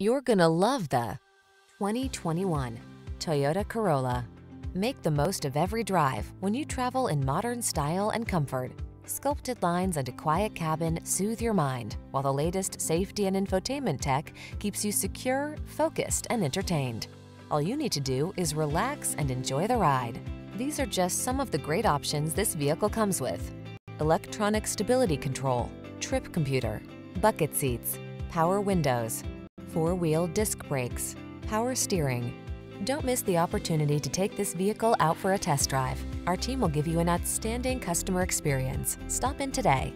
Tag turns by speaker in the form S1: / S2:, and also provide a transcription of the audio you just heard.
S1: You're gonna love the 2021 Toyota Corolla. Make the most of every drive when you travel in modern style and comfort. Sculpted lines and a quiet cabin soothe your mind, while the latest safety and infotainment tech keeps you secure, focused, and entertained. All you need to do is relax and enjoy the ride. These are just some of the great options this vehicle comes with. Electronic stability control, trip computer, bucket seats, power windows, four-wheel disc brakes, power steering. Don't miss the opportunity to take this vehicle out for a test drive. Our team will give you an outstanding customer experience. Stop in today.